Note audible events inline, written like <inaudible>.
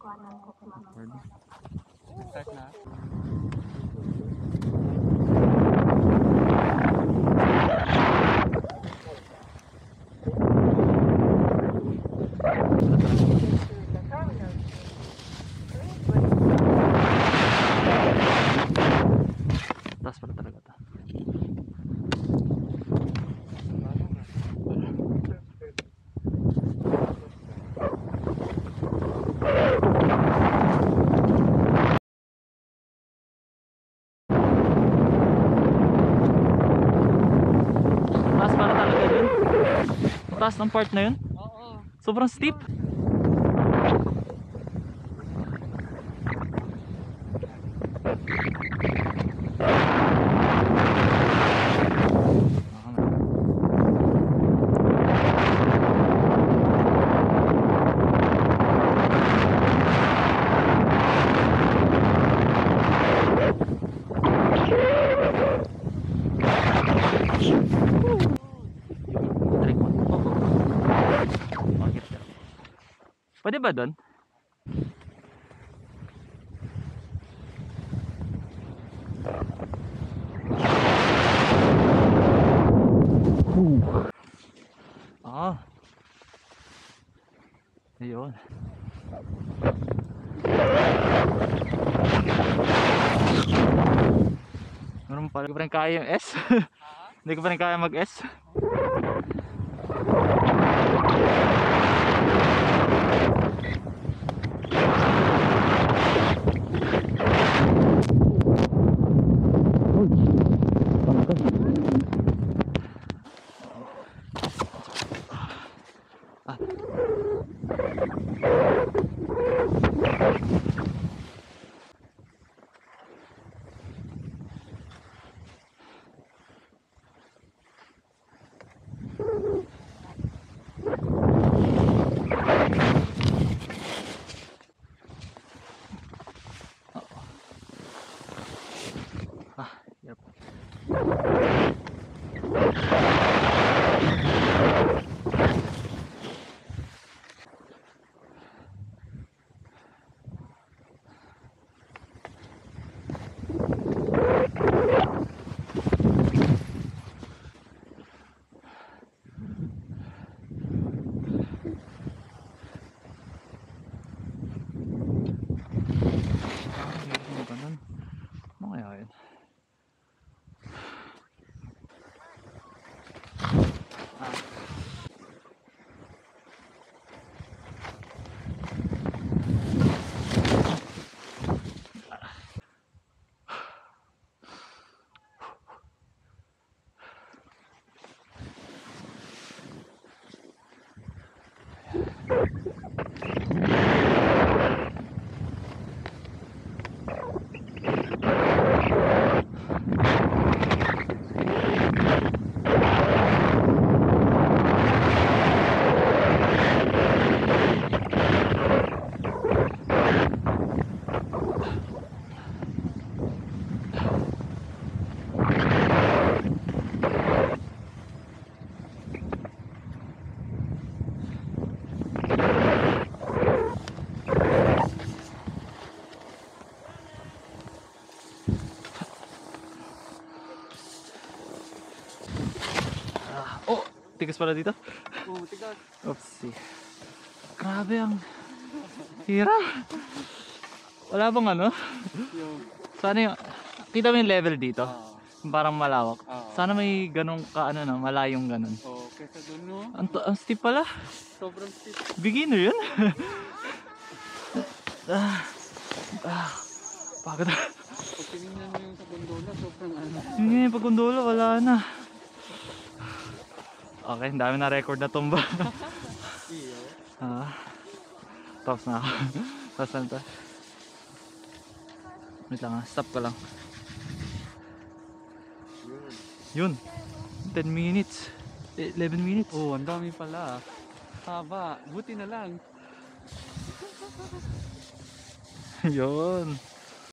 Start na. Taas ng part na yun. Oo. Sobrang steep. Pwede ba doon? Ah. Ayun. Meron pala. Hindi ko pa kaya yung S. <laughs> Hindi ko pa rin kaya mag-S. Ah, Tigas pala dito. Oo, tigas. Oopsie. Grabe ang hira. Wala bang ano? Sana yung, kita mo yung level dito? Parang malawak. Sana may ganong ka ano na, malayong ganon. Oo, kesa doon no. Ang, ang steep pala. Sobrang steep. Beginner yun. <laughs> ah, ah, pagod na. Pag tinignan mo yung sa gondola, sobrang ano. Yun nga yung pagkundula, wala na. Okay, ang dami na record na tumba. <laughs> Ah, tapos na ako. <laughs> tapos na to. Wait lang ah, stop ka lang. Yun. Yun. 10 minutes. Eh, 11 minutes. Oo, ang dami pala. Haba. Buti na lang. <laughs> Yun.